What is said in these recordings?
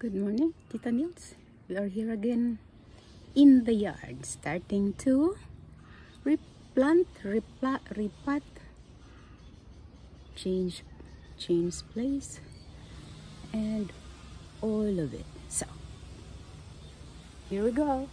Good morning, Tita Nils. We are here again in the yard, starting to replant, replat, repot, change, change place, and all of it. So, here we go.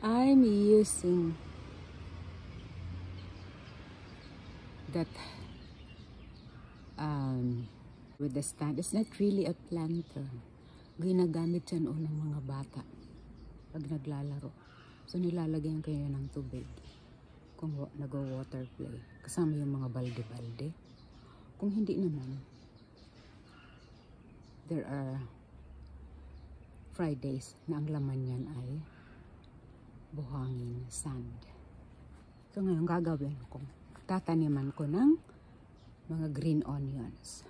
I'm using that um, with the stand. It's not really a planter. Ginagamit yan o ng mga bata pag naglalaro. So nilalagyan kayo ng tubig kung nag-water play. Kasama yung mga balde-balde. Kung hindi naman, there are Fridays na ang laman yan ay buhangin sand. So ngayon gagawin ko, tataniman ko ng mga green onions.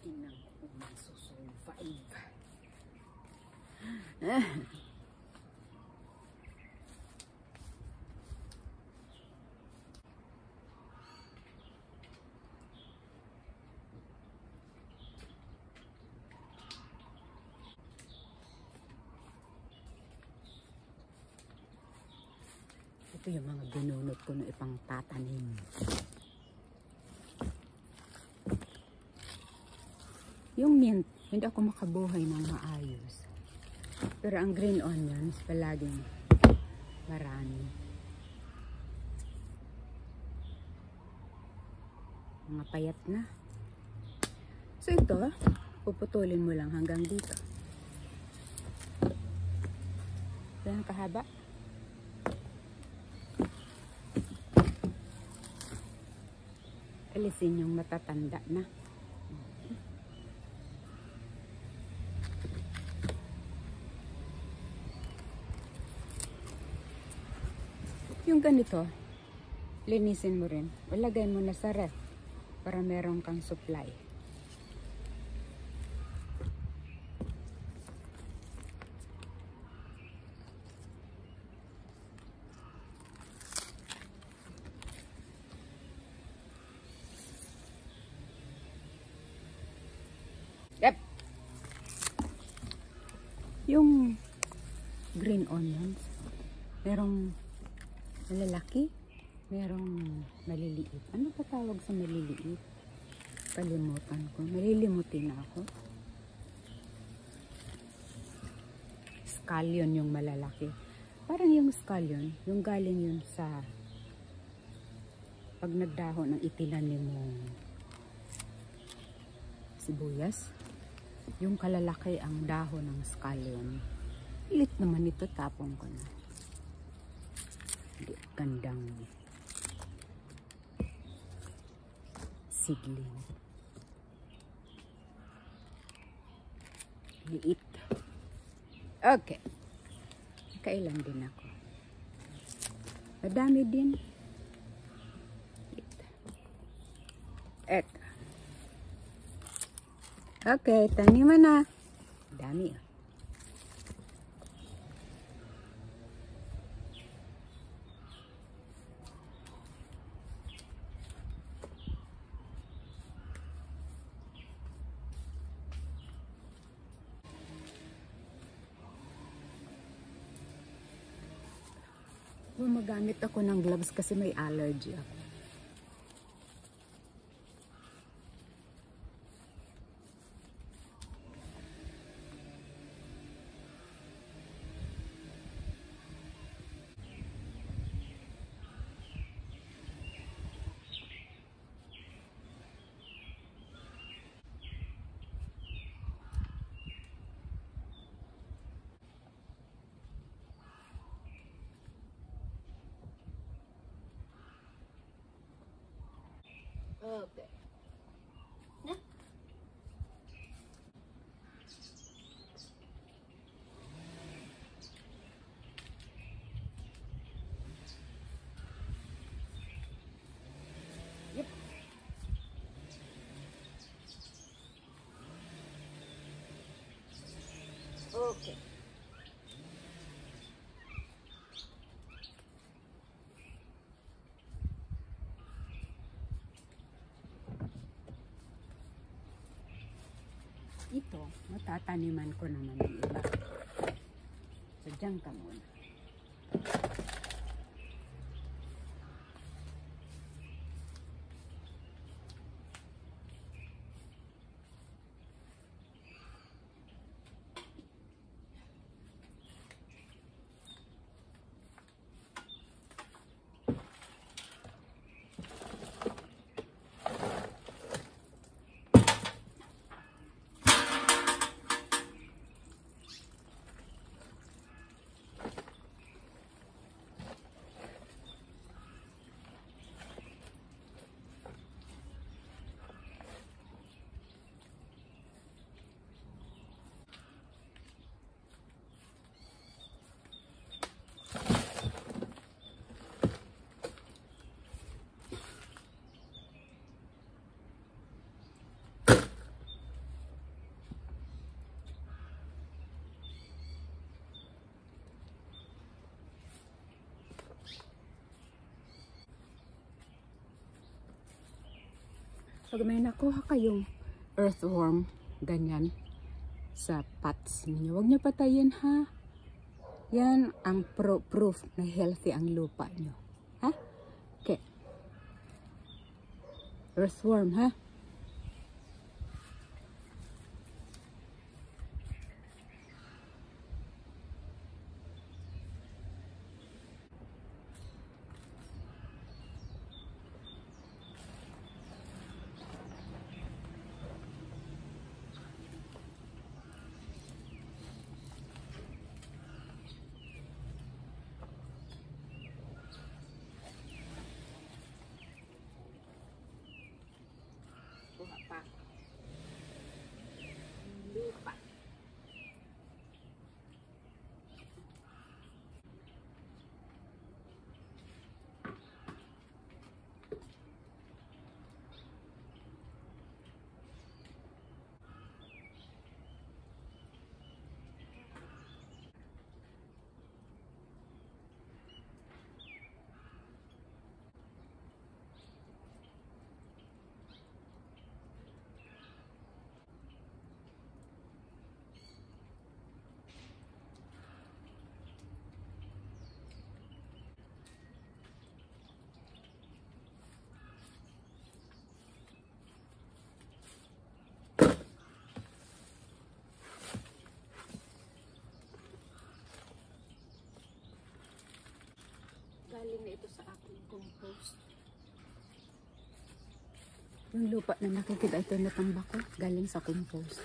Tingnan ko kung masusurvive. Ito yung mga binunot ko na ipang tatanim. Yung mint, hindi ako makabuhay ng maayos. Pero ang green onions, palaging marami. Mga payat na. So ito, puputulin mo lang hanggang dito. Ganyan kahaba. Alisin yung matatanda na. Yung ganito, linisin mo rin. Ilagay mo na sa ref para meron kang supply. Yep. Yung green onions, merong malalaki, merong maliliit. Ano pa tawag sa maliliit? Kalimutan ko. Malilimutin na ako. Scallion yung malalaki. Parang yung scallion, yung galing yun sa pag nagdahon ng itinanim mo sibuyas. Yung kalalaki ang dahon ng scallion. Lit naman ito, tapong ko na. Gandang seedling. Liit. Okay. Kailan din ako. Madami din. Eto. Okay, taniman na. Dami ah. Gumagamit ako ng gloves kasi may allergy ako. Okay. 오케이 okay. Matataniman ko naman ng iba. So, ka muna. Pag may nakuha kayong earthworm, ganyan, sa pots ninyo, huwag niyo patayin ha. Yan ang pro proof na healthy ang lupa nyo. Ha? Okay. Earthworm, ha? Galing na ito sa aking compost. Yung lupa na nakikita ito na tambak ko, galing sa compost.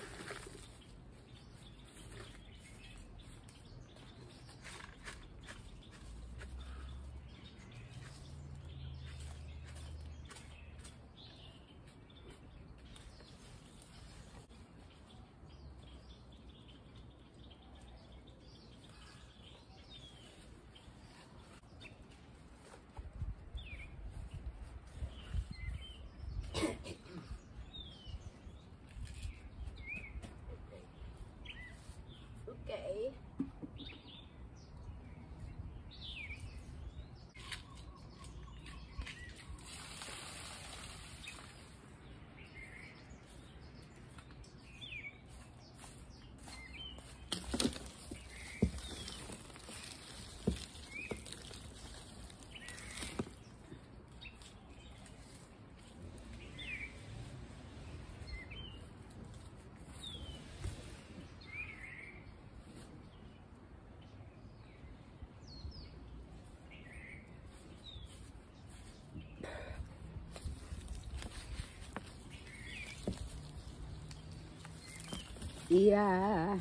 Yeah.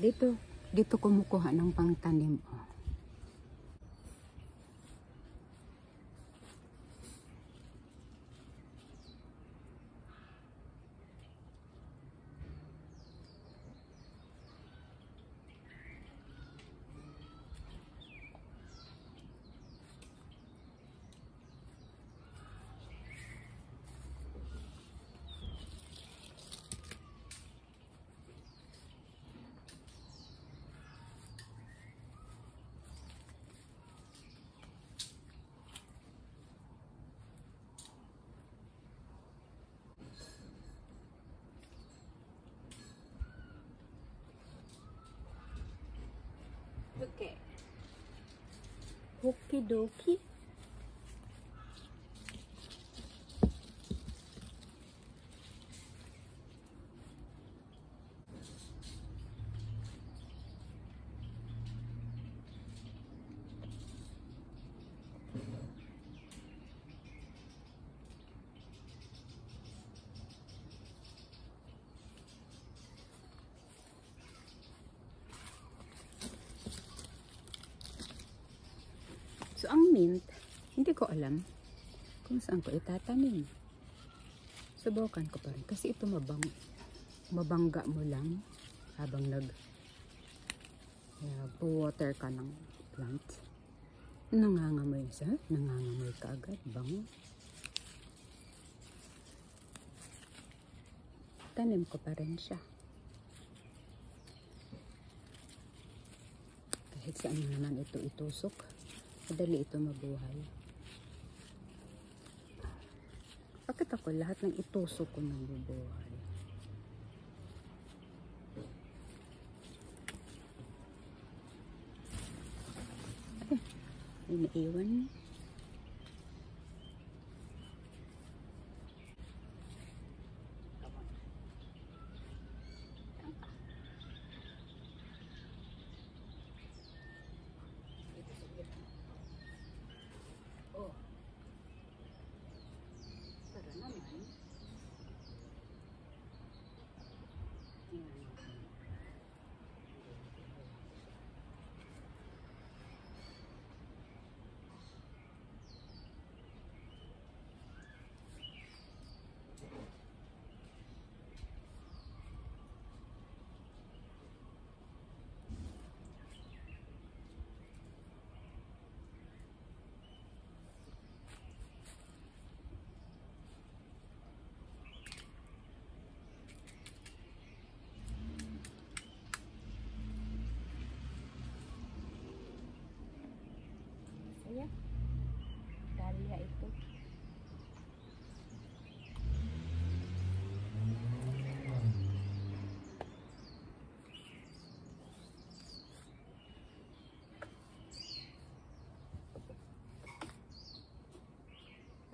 Dito, dito kumukuha ng pangtanim. Hokidoki Ang mint, hindi ko alam kung saan ko itatanim. Subukan ko pa rin. Kasi ito mabang, mabangga mo lang habang nag uh, water ka ng plant. Nangangamoy siya. Nangangamoy ka agad. Bango. Tanim ko pa rin siya. Kahit saan naman ito itusok. Madali ito mabuhay. Bakit ako lahat ng itusok ko nabubuhay? Ay, may naiwan. Oh.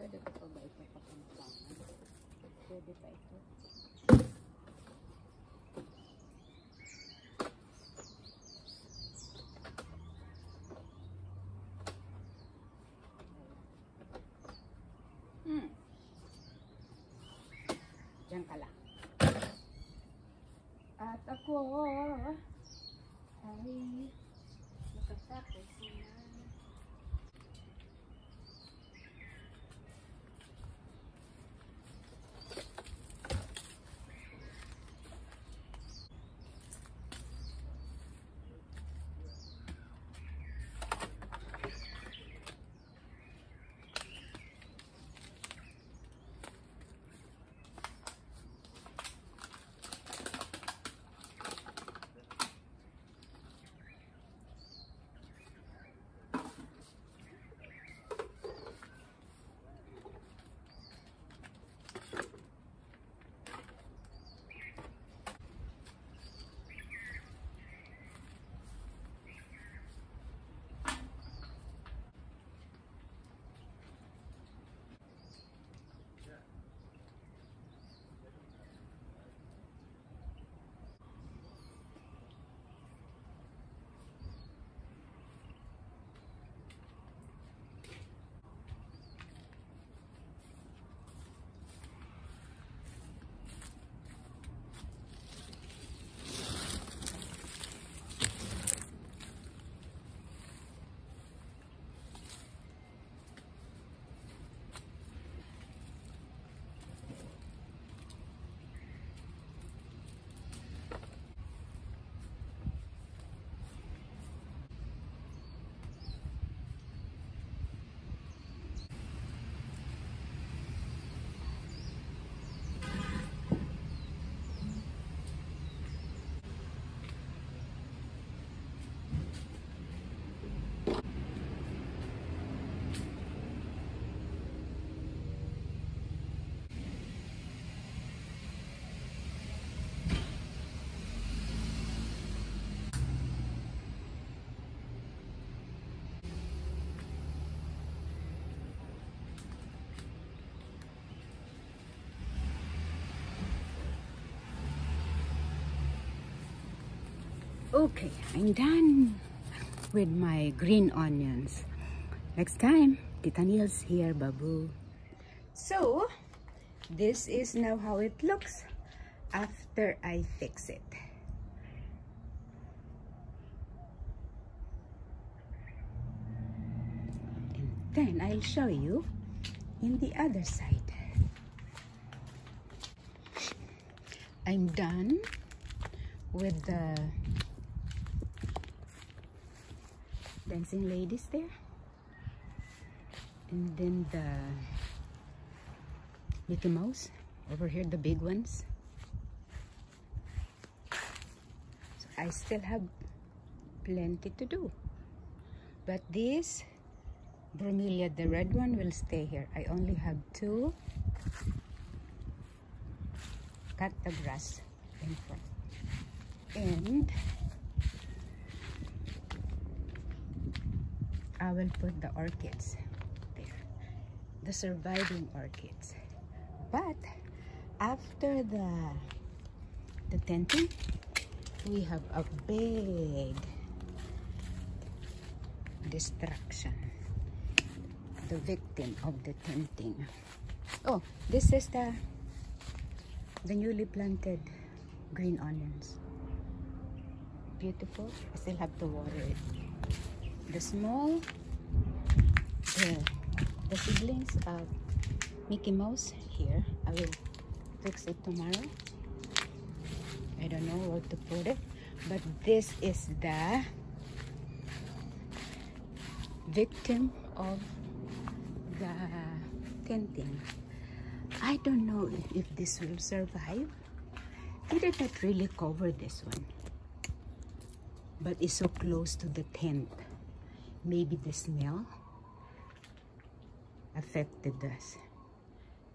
Pwede pa ba ito pagkamabangan? Pwede pa ito. Hmm. Diyan ka lang. At ako ay nakatapos na Okay, I'm done with my green onions. Next time, Tita Neil's here, Babu. So, this is now how it looks after I fix it. And then I'll show you in the other side. I'm done with the dancing ladies there. And then the Mickey Mouse over here the big ones. So I still have plenty to do. But this bromeliad the red one will stay here. I only have two cut the grass in front. And I will put the orchids there. The surviving orchids. But after the the tenting we have a big destruction. The victim of the tenting. Oh this is the the newly planted green onions. Beautiful. I still have to water it the small the, the seedlings of Mickey Mouse here. I will fix it tomorrow. I don't know what to put it but this is the victim of the tenting. I don't know if, this will survive. They did not really cover this one but it's so close to the tent maybe the smell affected us.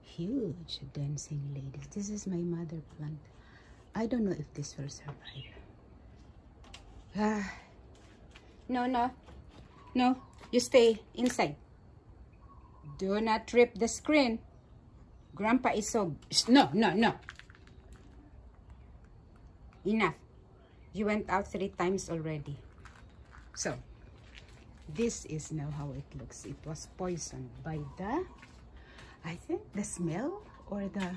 Huge dancing ladies. This is my mother plant. I don't know if this will survive. Ah. No no. No you stay inside. Do not rip the screen. Grandpa is so no no no. Enough. You went out three times already. So this is now how it looks it was poisoned by the i think the smell or the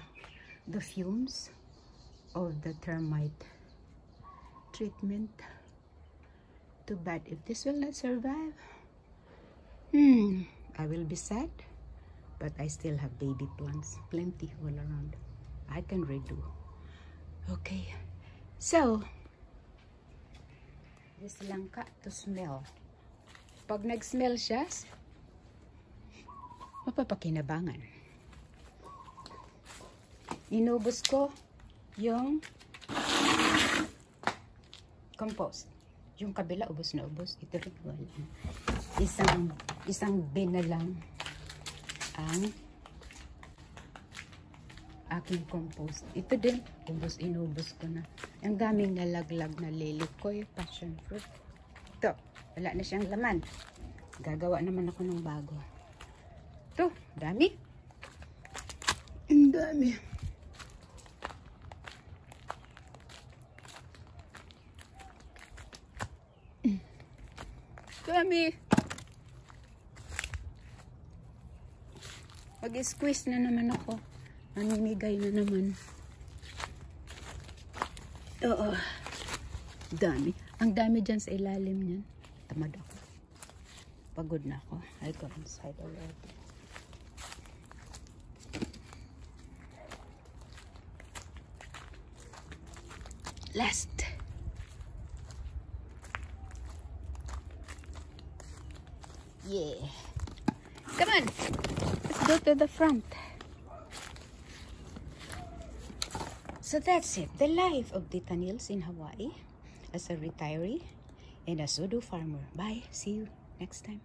the fumes of the termite treatment. Too bad if this will not survive. Hmm, I will be sad, but I still have baby plants, plenty all around. I can redo. Okay, so this langka to smell. Pag nag-smell siya, mapapakinabangan. Inubos ko yung compost. Yung kabila, ubos na ubos. Ito rin wala. Isang, isang bin na lang ang aking compost. Ito din, ubos, inubos ko na. Ang daming nalaglag na lilikoy, passion fruit. Ito, wala na siyang laman. Gagawa naman ako ng bago. Ito, dami. Ang dami. Dami. Mag-squeeze na naman ako. Mamimigay na naman. Oo. Dami. Ang dami dyan sa ilalim niyan. Tamad ako. Pagod na ako. I'll go inside already. Last. Yeah. Come on. Let's go to the front. So that's it. The life of the Nils in Hawaii as a retiree and a pseudo farmer. Bye. See you next time.